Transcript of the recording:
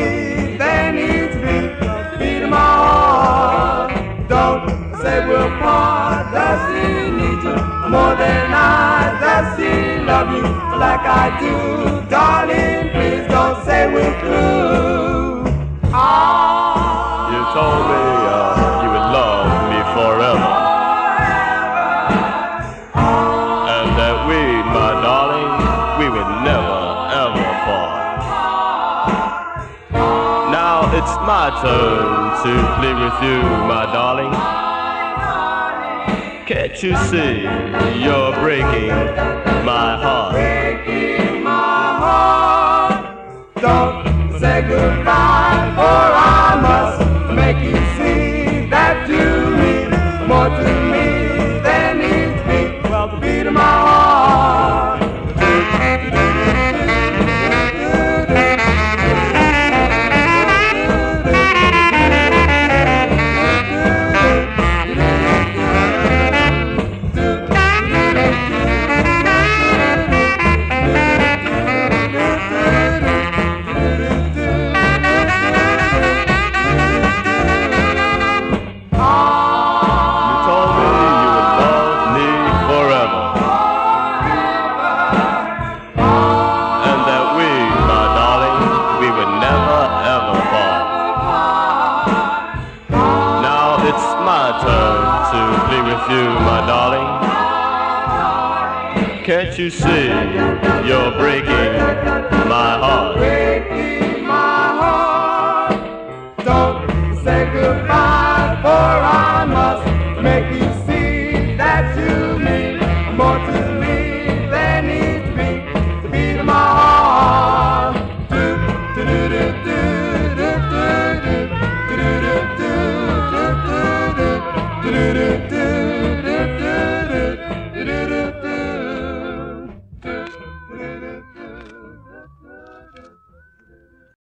be. Don't say we'll part, does he need you more than I? Does he love you like I do? Darling, please don't say we're through. It's my turn to play with you, my darling. Can't you see you're breaking my heart? breaking my heart. Don't say goodbye, or I must make you see that you mean more to me to play with you, my darling. Can't you see you're breaking my heart?